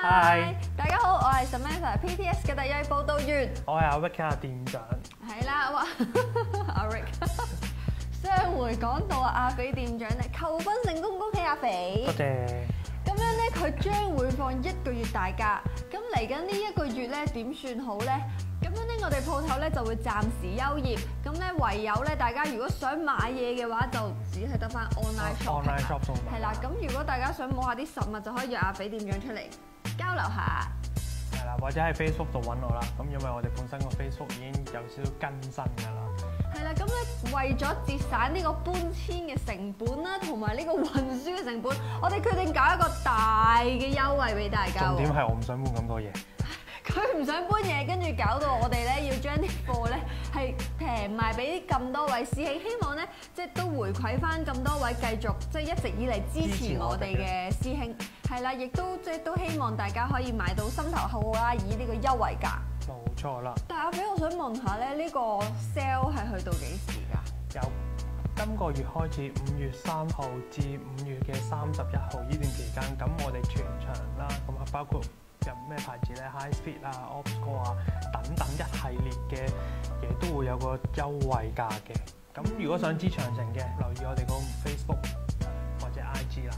Hi 大家好，我係 Samantha PTS 嘅特約報道員。我係阿 Rick 啊店長，係啦，哇，阿 Rick。上回講到啊，阿肥店長咧求婚成功，恭喜阿肥多。謝。咁樣咧，佢將會放一個月大假。咁嚟緊呢一個月咧，點算好咧？咁樣咧，我哋鋪頭咧就會暫時休業。咁咧，唯有咧，大家如果想買嘢嘅話，就只係得翻 online shop。online shop 係啦，咁如果大家想摸下啲實物，就可以約阿肥店長出嚟交流下。係啦，或者喺 Facebook 度揾我啦。咁因為我哋本身個 Facebook 已經有少少更新㗎啦。係啦，咁咧為咗節省呢個搬遷嘅成本啦，同埋呢個運輸嘅成本，我哋決定搞一個大嘅優惠俾大家。重點係我唔想搬咁多嘢。佢唔想搬嘢，跟住搞到我哋咧要將啲貨咧係平賣俾咁多位師兄，希望咧即係都回饋翻咁多位繼續即係一直以嚟支持我哋嘅師兄。係啦，亦都即係都希望大家可以買到心頭好啦，以呢個優惠價。冇錯啦，但係阿肥，我想問下咧，呢個 sale 係去到幾時㗎？有今個月開始，五月三號至五月嘅三十一號呢段期間，咁我哋全場啦，咁啊包括有咩牌子咧，High Speed 啊、Opscore 啊等等一系列嘅嘢都會有個優惠價嘅。咁如果想知詳情嘅，留意我哋個 Facebook 或者 IG 啦。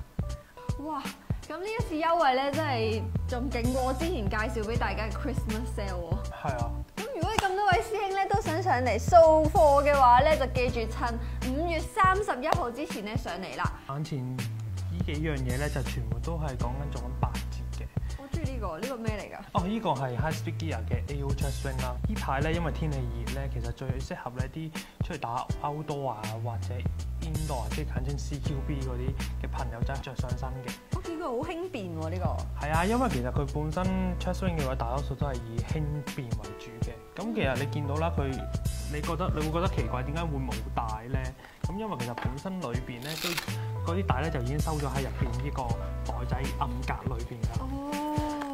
哇！咁呢一次優惠咧，真係仲勁過我之前介紹俾大家嘅 Christmas sale 喎。係啊，咁如果咁多位師兄咧都想上嚟掃貨嘅話咧，就記住趁五月三十一號之前咧上嚟啦。眼前呢幾樣嘢咧就全部都係講緊做緊呢個，呢、個咩嚟㗎？哦，呢、個係 High Speed Gear 嘅 AO Chest Ring 啦。呢排咧因為天氣熱咧，其實最適合呢啲出去打 outdoor 啊或者 indoor 啊即係簡稱 CQB 嗰啲嘅朋友仔着上身嘅。我見佢好輕便喎、呢、個。係啊，因為其實佢本身 chest ring 嘅話，大多數都係以輕便為主嘅。咁其實你見到啦，佢你覺得你會覺得奇怪，點解會冇帶咧？咁因為其實本身裏邊咧都嗰啲帶咧就已經收咗喺入邊呢個袋仔暗格裏邊㗎，哦，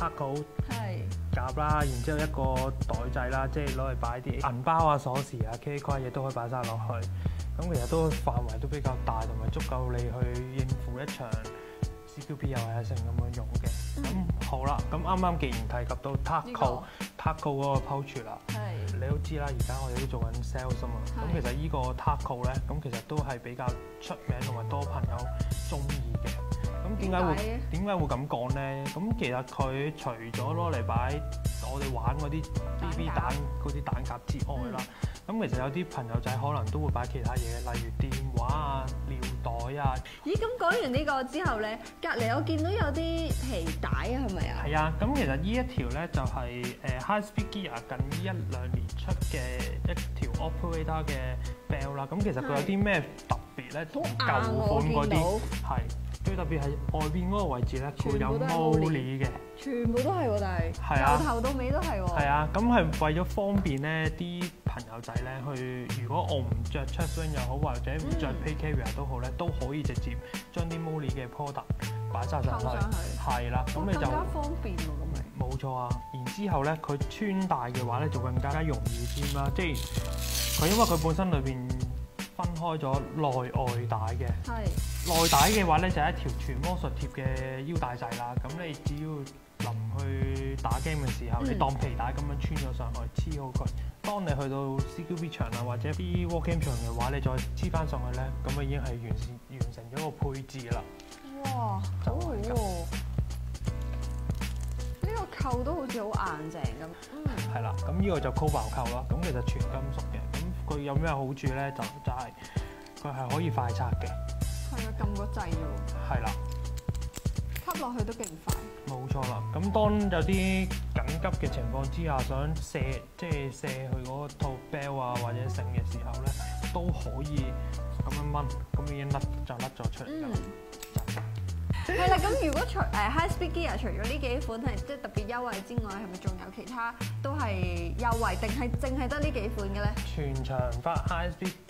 taco。係。夾啦，然之後一個袋仔啦，即係攞嚟擺啲銀包啊、鎖匙啊、K 規嘢都可以擺晒落去。咁其實都範圍都比較大，同埋足夠你去應付一場 CQB 又係成咁樣用嘅。咁、好啦，咁啱啱既然提及到 Taco、Taco 嗰個 pouch 啦，係。你都知啦，而家我哋都做緊 sales 啊嘛。咁其實呢個 Taco 咧，咁其實都係比較出名同埋多朋友中意嘅。咁點解會點解會咁講咧？咁其實佢除咗攞嚟擺我哋玩嗰啲 BB 蛋蛋嗰啲蛋夾之外啦，咁、其實有啲朋友仔可能都會擺其他嘢，例如電話啊、尿袋啊，咦，咁講完呢個之後咧，隔離我見到有啲皮帶啊，係咪啊？係啊。咁其實呢一條咧就係、誒、High Speed Gear 近呢一兩年出嘅一條 operator 嘅 bell 啦。咁其實佢有啲咩特別咧？舊款嗰啲係最特別係外邊嗰個位置咧，佢有全部都係 Molly 嘅。全部都係喎，但係由頭到尾都係喎。係啊，咁係為咗方便咧，啲朋友仔咧去，如果我唔着 chest ring 又好，或者唔着嗯 pay carrier 都好咧，都可以直接將啲 Molly 嘅 product 擺晒上去扣上去。係啦，咁你就更加方便喎，咁咪。冇錯啊。然之後咧，佢穿戴嘅話咧，就更加容易添啦。即係佢因為佢本身裏邊分開咗內外帶嘅。係。內帶嘅話咧就係一條全魔術貼嘅腰帶仔啦，咁你只要臨去打 game 嘅時候，嗯你當皮帶咁樣穿咗上去，黐好佢。當你去到 CQB 場啊或者啲 war game 場嘅話，你再黐翻上去咧，咁啊已經係完善完成咗個配置啦。哇，好好喎！呢個扣都好似好硬淨咁。嗯。係啦，咁呢個就 Cobalt 扣啦，咁其實全金屬嘅，咁佢有咩好處咧？就就係佢係可以快拆嘅，係啊，撳個掣喎，係啦。吸落去都勁快。冇錯啦，咁當有啲緊急嘅情況之下，想卸即係卸去嗰套 bell 啊或者剩嘅時候咧，都可以咁樣掹，咁已經甩就甩咗出嚟㗎嗯啦。係啦，咁如果除誒 High Speed Gear 除咗呢幾款係即係特別優惠之外，係咪仲有其他都係優惠，定係淨係得呢幾款嘅咧？全場發 High Speed